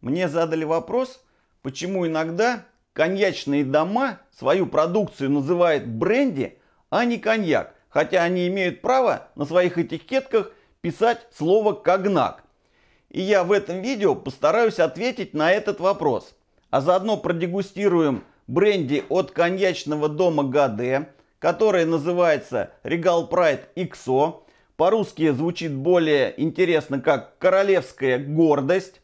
Мне задали вопрос, почему иногда коньячные дома свою продукцию называют бренди, а не коньяк, хотя они имеют право на своих этикетках писать слово «когнак». И я в этом видео постараюсь ответить на этот вопрос. А заодно продегустируем бренди от коньячного дома ГАД, которое называется Regal Pride XO. По-русски звучит более интересно как «Королевская гордость».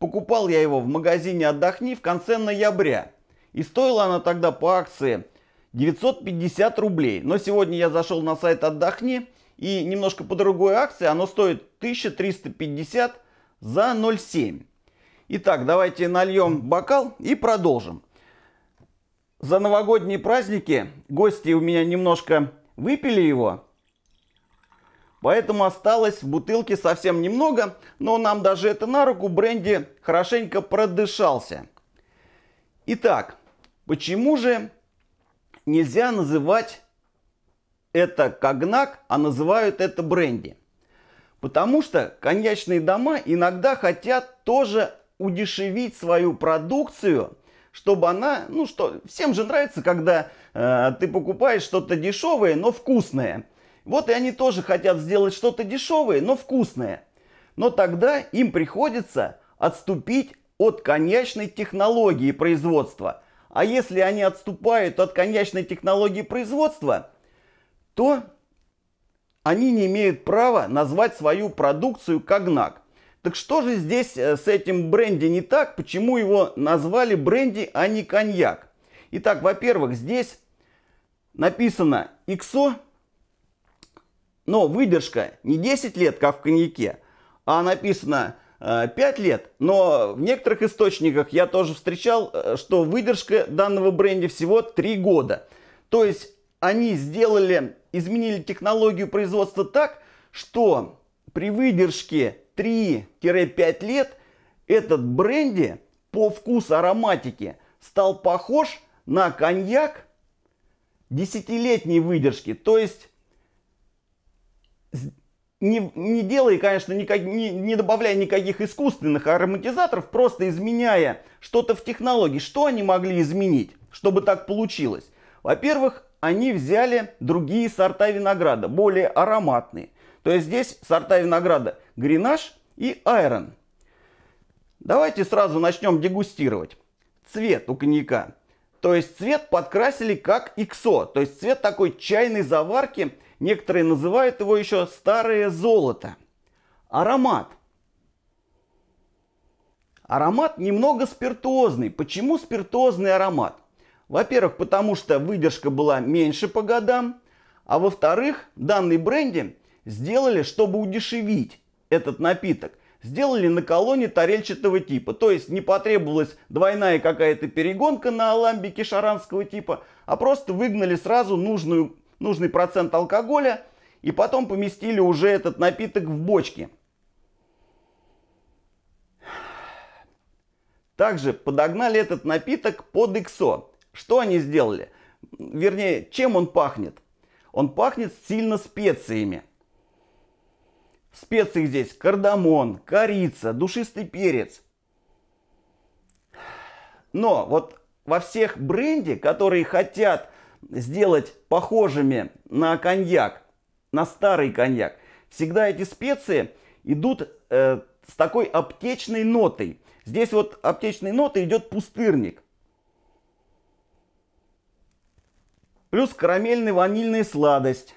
Покупал я его в магазине «Отдохни» в конце ноября. И стоила она тогда по акции 950 рублей. Но сегодня я зашел на сайт «Отдохни» и немножко по другой акции оно стоит 1350 за 0,7. Итак, давайте нальем бокал и продолжим. За новогодние праздники гости у меня немножко выпили его. Поэтому осталось в бутылке совсем немного, но нам даже это на руку бренди хорошенько продышался. Итак, почему же нельзя называть это когнак, а называют это бренди? Потому что коньячные дома иногда хотят тоже удешевить свою продукцию, чтобы она, ну что, всем же нравится, когда э, ты покупаешь что-то дешевое, но вкусное. Вот и они тоже хотят сделать что-то дешевое, но вкусное. Но тогда им приходится отступить от конечной технологии производства. А если они отступают от конечной технологии производства, то они не имеют права назвать свою продукцию когнак. Так что же здесь э, с этим бренди не так? Почему его назвали бренди, а не коньяк? Итак, во-первых, здесь написано XO, но выдержка не 10 лет, как в коньяке, а написано 5 э, лет. Но в некоторых источниках я тоже встречал, э, что выдержка данного бренди всего 3 года. То есть они сделали, изменили технологию производства так, что при выдержке 3-5 лет этот бренди по вкусу ароматики стал похож на коньяк десятилетней выдержки. То есть не, не делая, конечно, никак, не, не добавляя никаких искусственных ароматизаторов, просто изменяя что-то в технологии. Что они могли изменить, чтобы так получилось? Во-первых, они взяли другие сорта винограда, более ароматные. То есть здесь сорта винограда Гренаж и Айрон. Давайте сразу начнем дегустировать. Цвет у коньяка. То есть цвет подкрасили как иксо. То есть цвет такой чайной заварки. Некоторые называют его еще старое золото. Аромат. Аромат немного спиртуозный. Почему спиртуозный аромат? Во-первых, потому что выдержка была меньше по годам. А во-вторых, данный бренди сделали, чтобы удешевить этот напиток. Сделали на колонне тарельчатого типа. То есть не потребовалась двойная какая-то перегонка на аламбике шаранского типа, а просто выгнали сразу нужную, нужный процент алкоголя и потом поместили уже этот напиток в бочки. Также подогнали этот напиток под XO. Что они сделали? Вернее, чем он пахнет? Он пахнет сильно специями. Специи здесь кардамон, корица, душистый перец. Но вот во всех бренде, которые хотят сделать похожими на коньяк, на старый коньяк, всегда эти специи идут э, с такой аптечной нотой. Здесь вот аптечной нотой идет пустырник. Плюс карамельная ванильная сладость.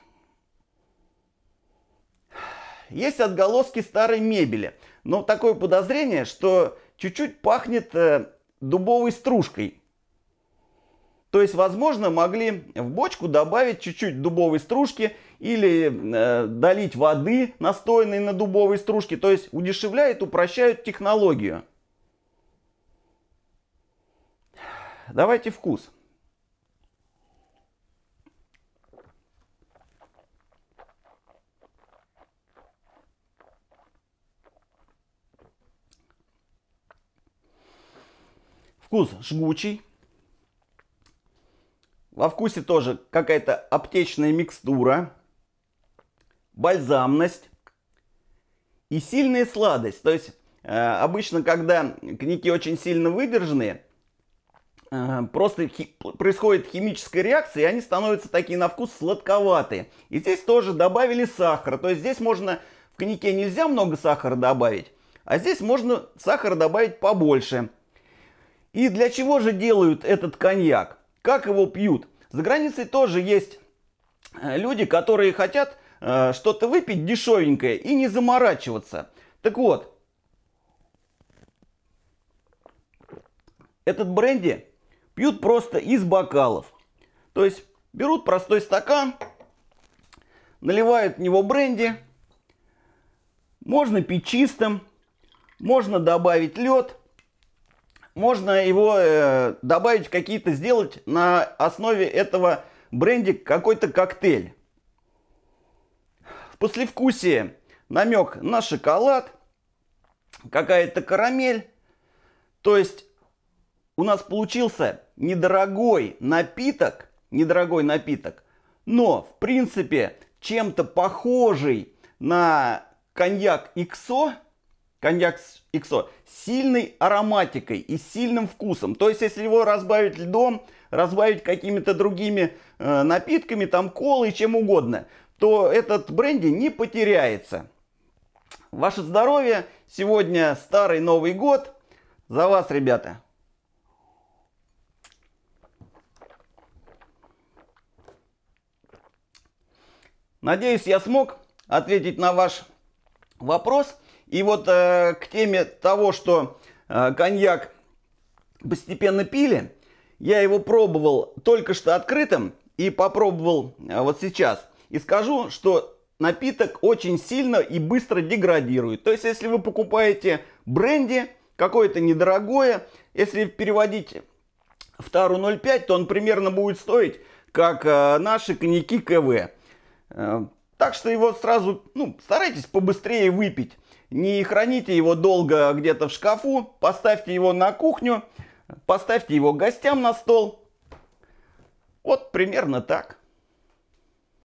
Есть отголоски старой мебели, но такое подозрение, что чуть-чуть пахнет э, дубовой стружкой. То есть, возможно, могли в бочку добавить чуть-чуть дубовой стружки или э, долить воды, настойной на дубовой стружке. То есть, удешевляют, упрощают технологию. Давайте вкус. Вкус жгучий. Во вкусе тоже какая-то аптечная микстура. Бальзамность. И сильная сладость. То есть Э, обычно, когда коньяки очень сильно выдержанные, э, просто хи происходит химическая реакция, и они становятся такие на вкус сладковатые. И здесь тоже добавили сахар. То есть здесь можно, в коньяке нельзя много сахара добавить, а здесь можно сахара добавить побольше. И для чего же делают этот коньяк? Как его пьют? За границей тоже есть э, люди, которые хотят что-то выпить дешевенькое и не заморачиваться. Так вот, этот бренди пьют просто из бокалов. То есть берут простой стакан, наливают в него бренди. Можно пить чистым, можно добавить лед, можно его э, добавить какие-то, сделать на основе этого бренди какой-то коктейль. В послевкусии намек на шоколад, какая-то карамель. То есть у нас получился недорогой напиток, недорогой напиток, но в принципе чем-то похожий на коньяк XO, коньяк XO, сильной ароматикой и сильным вкусом. То есть, если его разбавить льдом, разбавить какими-то другими э, напитками, там колой, чем угодно, то этот бренди не потеряется. Ваше здоровье! Сегодня старый Новый год. За вас, ребята! Надеюсь, я смог ответить на ваш вопрос. И вот э, к теме того, что э, коньяк постепенно пили, я его пробовал только что открытым и попробовал э, вот сейчас. И скажу, что напиток очень сильно и быстро деградирует. То есть, если вы покупаете бренди, какое-то недорогое, если переводить в Тару 0,5, то он примерно будет стоить, как э, наши коньяки КВ. Так что его сразу, ну, старайтесь побыстрее выпить. Не храните его долго где-то в шкафу, поставьте его на кухню, поставьте его гостям на стол. Вот примерно так.